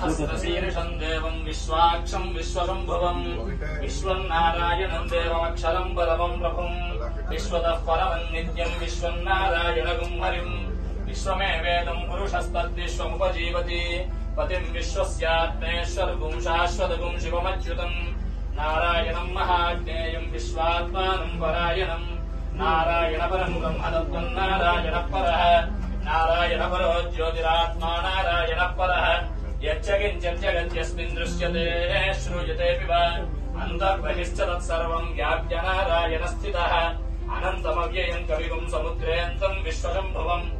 सहस्रशीर्षम् देवम् विश्वाक्षम् विश्वसम्भुवम् विश्वम् नारायणम् देवमक्षरम् परमम् प्रभुम् विश्वतः परमम् नित्यम् विश्वम् नारायणगुम् हरिम् विश्वमेवेदम् पुरुषस्तद्विश्वमुपजीवति पतिम् विश्वस्यात्मेश्वरगुम् शाश्वतगुम् शिवमच्युतम्। नारायणम् महाज्ञेयम् विश्वात्मानम् परायणम्। नारायणपरम् ब्रह्मदत्तम् नारायणः परः नारायणपरो ज्योतिरात्मा यच्च किञ्चित् जगत्यस्मिन् दृश्यते श्रूयतेऽपि वा अन्तर्बहिश्च तत्सर्वम् व्याप्य नारायणस्थितः। अनन्तमव्ययम् कविगुम् समुद्रेऽन्तम् विश्वशम्भुवम्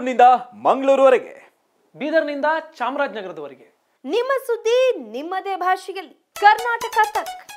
ಬೆಂಗಳೂರಿನಿಂದ ಮಂಗಳೂರುವರೆಗೆ. ಬೀದರ್ನಿಂದ ಚಾಮರಾಜನಗರದವರೆಗೆ. ನಿಮ್ಮ ಸುದ್ದಿ ನಿಮ್ಮದೇ ಭಾಷೆಯಲ್ಲಿ. ಕರ್ನಾಟಕ ತಕ್.